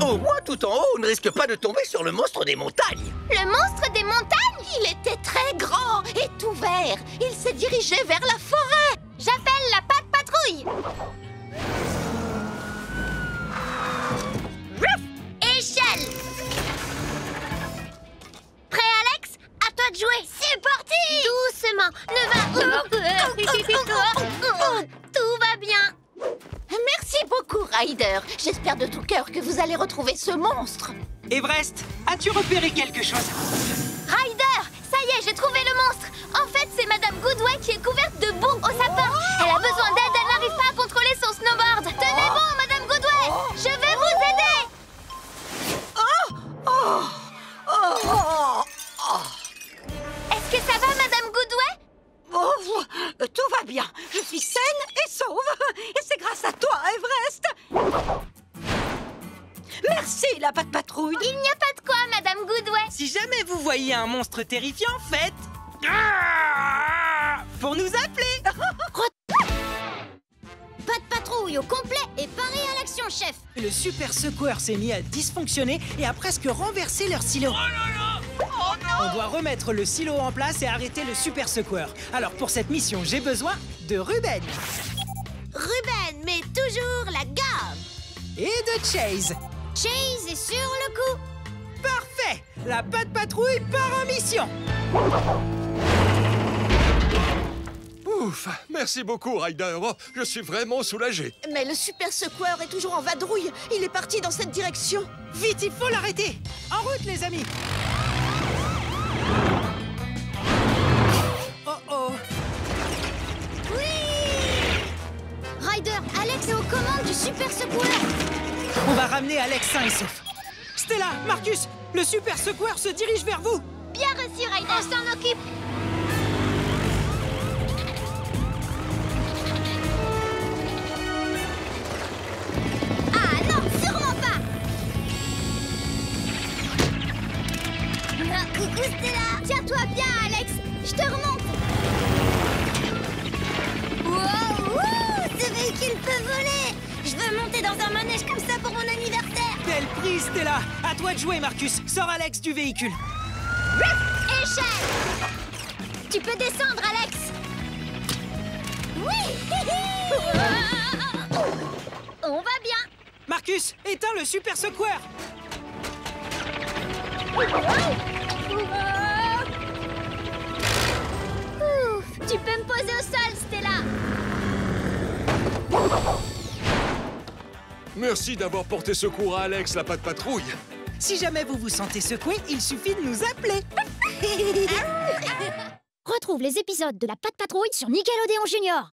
Au moins, tout en haut, on ne risque pas de tomber sur le monstre des montagnes.
Le monstre des montagnes?
Il était très grand et tout vert. Il s'est dirigé vers la forêt.
J'appelle la patte patrouille Échelle Prêt Alex? À toi de jouer C'est parti Doucement Ne va... Bien.
Merci beaucoup, Ryder. J'espère de tout cœur que vous allez retrouver ce monstre.
Everest, as-tu repéré quelque chose?
Ryder Ça y est, j'ai trouvé le monstre. En fait, c'est Madame Goodway qui est couverte de boue au sapin. Elle a besoin d'aide, elle n'arrive pas à contrôler son snowboard. Tenez bon, Madame Goodway Je vais vous aider. Est-ce
Oh, tout va bien. Je suis saine et sauve. Et c'est grâce à toi, Everest. Merci, la patte patrouille.
Il n'y a pas de quoi, Madame Goodway
Si jamais vous voyez un monstre terrifiant, faites... Ah Pour nous appeler
Pas de patrouille au complet et paré à l'action, chef
Le super secoueur s'est mis à dysfonctionner et a presque renversé leur silo. On doit remettre le silo en place et arrêter le super secoueur. Alors pour cette mission, j'ai besoin de Ruben
Ruben met toujours la garde
et de Chase.
Chase est sur le coup
Parfait La patte patrouille part en mission
Ouf Merci beaucoup, Ryder. Oh, je suis vraiment soulagé.
Mais le super secoueur est toujours en vadrouille. Il est parti dans cette direction.
Vite, il faut l'arrêter En route, les amis
super secoueur
On va ramener Alex sain et sauf. Stella, Marcus, le super secoueur se dirige vers vous.
Bien reçu, Ryder On s'en occupe. Ah non, sûrement pas. Ah, Coucou Stella. Tiens-toi bien, Alex. Je te remonte.
Wow, wow, Ce véhicule peut voler veux monter dans un manège comme ça pour mon anniversaire.
Belle prise, Stella? À toi de jouer, Marcus. Sors Alex du véhicule.
Échelle Tu peux descendre, Alex. Oui! On va bien.
Marcus, éteins le super secoueur.
Ouf Tu peux me poser au sol, Stella
Merci d'avoir porté secours à Alex, la patte patrouille.
Si jamais vous vous sentez secoué, il suffit de nous appeler
Retrouve les épisodes de la Patte Patrouille sur Nickelodeon Junior